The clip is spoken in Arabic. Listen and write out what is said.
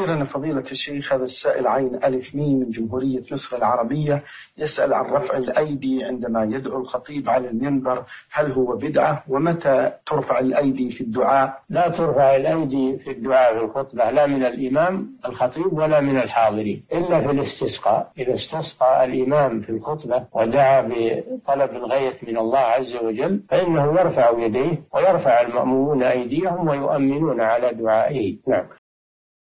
أخيرا فضيلة الشيخ هذا السائل عين ألف ميم من جمهورية مصر العربية يسأل عن رفع الأيدي عندما يدعو الخطيب على المنبر هل هو بدعة ومتى ترفع الأيدي في الدعاء؟ لا ترفع الأيدي في الدعاء في الخطبة لا من الإمام الخطيب ولا من الحاضرين إلا في الاستسقاء. إذا استسقى الإمام في الخطبة ودعا بطلب الغيث من الله عز وجل فإنه يرفع يديه ويرفع المأمومون أيديهم ويؤمنون على دعائه. نعم.